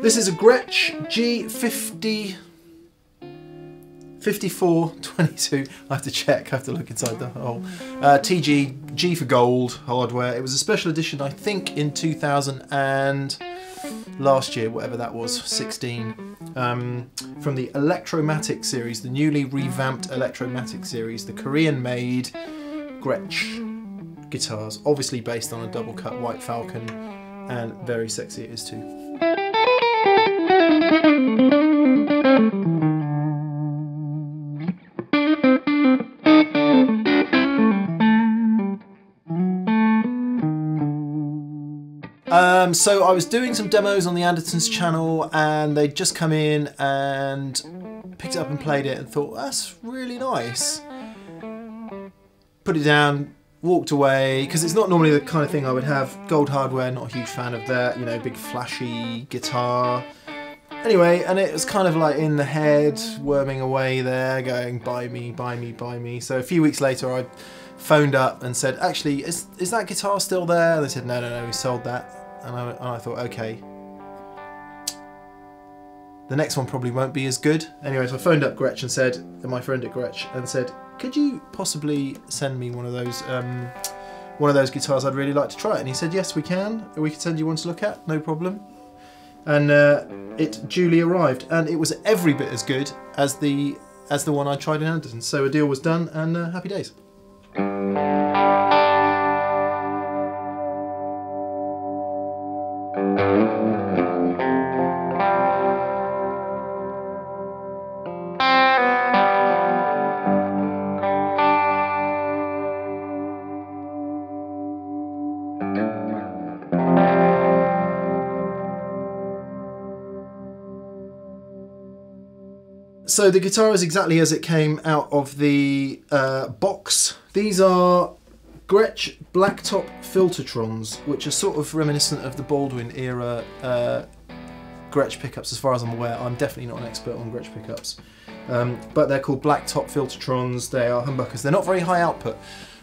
Gretsch G50 5422. I have to check, I have to look inside the hole. Uh, TG G for gold hardware. It was a special edition, I think, in 2000 and last year, whatever that was, 16, um, from the Electromatic series, the newly revamped Electromatic series, the Korean-made Gretsch guitars, obviously based on a double cut White Falcon, and very sexy it is too. Um, so I was doing some demos on the Andertons channel and they'd just come in and picked it up and played it and thought, that's really nice. Put it down, walked away, because it's not normally the kind of thing I would have. Gold hardware, not a huge fan of that, you know, big flashy guitar. Anyway, and it was kind of like in the head, worming away there, going, buy me, buy me, buy me. So a few weeks later I phoned up and said, actually, is, is that guitar still there? They said, no, no, no, we sold that and I, and I thought, okay, the next one probably won't be as good. Anyway, so I phoned up Gretsch and said, and my friend at Gretsch, and said, could you possibly send me one of those, um, one of those guitars? I'd really like to try it. And he said, yes, we can. We can send you one to look at, no problem. And uh, it duly arrived, and it was every bit as good as the as the one I tried in Anderton. So a deal was done, and uh, happy days. So the guitar is exactly as it came out of the uh, box. These are Gretsch Blacktop Filtertrons, which are sort of reminiscent of the Baldwin era uh, Gretsch pickups as far as I'm aware. I'm definitely not an expert on Gretsch pickups. Um, but they're called Blacktop Filtertrons. They are humbuckers. They're not very high output.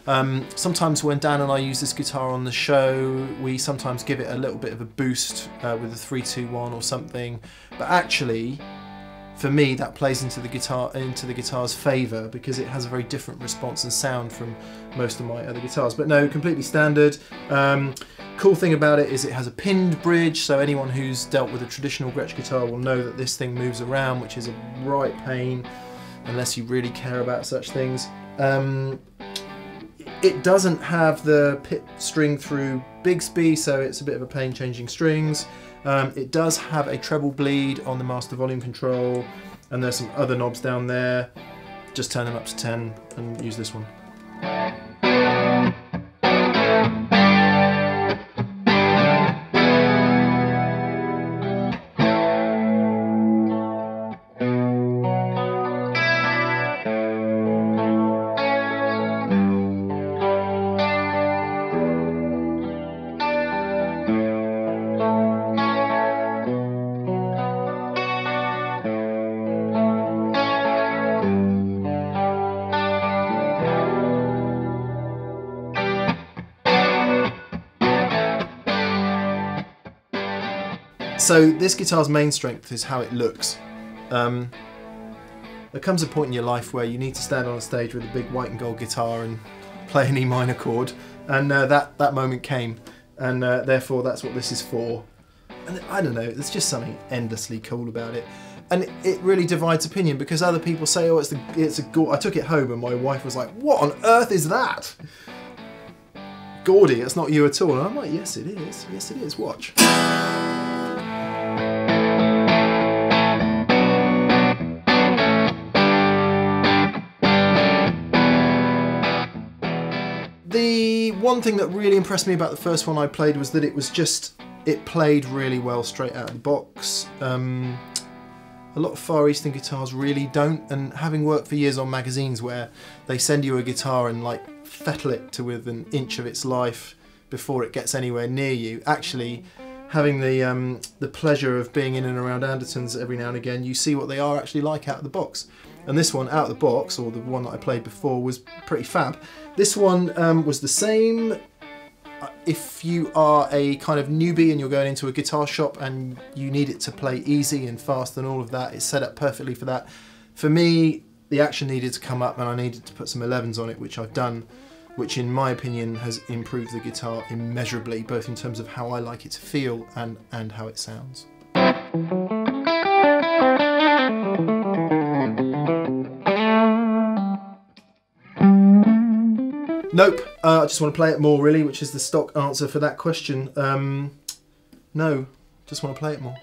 Um, sometimes when Dan and I use this guitar on the show, we sometimes give it a little bit of a boost uh, with a 321 or something. But actually, for me that plays into the guitar into the guitar's favor because it has a very different response and sound from most of my other guitars. But no completely standard. Um, cool thing about it is it has a pinned bridge so anyone who's dealt with a traditional Gretsch guitar will know that this thing moves around which is a right pain unless you really care about such things. Um, it doesn't have the pit string through Bigsby so it's a bit of a pain changing strings um, it does have a treble bleed on the master volume control and there's some other knobs down there. Just turn them up to 10 and use this one. So this guitar's main strength is how it looks. Um, there comes a point in your life where you need to stand on a stage with a big white and gold guitar and play an E minor chord, and uh, that that moment came, and uh, therefore that's what this is for. And I don't know, there's just something endlessly cool about it, and it really divides opinion because other people say, "Oh, it's the it's a." Go I took it home, and my wife was like, "What on earth is that?" Gaudy, it's not you at all. And I'm like, "Yes, it is. Yes, it is. Watch." One thing that really impressed me about the first one I played was that it was just, it played really well straight out of the box. Um, a lot of Far Eastern guitars really don't, and having worked for years on magazines where they send you a guitar and like fettle it to within an inch of its life before it gets anywhere near you, actually having the um, the pleasure of being in and around Andertons every now and again, you see what they are actually like out of the box. And this one out of the box, or the one that I played before, was pretty fab. This one um, was the same uh, if you are a kind of newbie and you're going into a guitar shop and you need it to play easy and fast and all of that, it's set up perfectly for that. For me, the action needed to come up and I needed to put some 11s on it, which I've done, which in my opinion has improved the guitar immeasurably, both in terms of how I like it to feel and, and how it sounds. Nope. Uh, I just want to play it more, really, which is the stock answer for that question. Um, no, just want to play it more.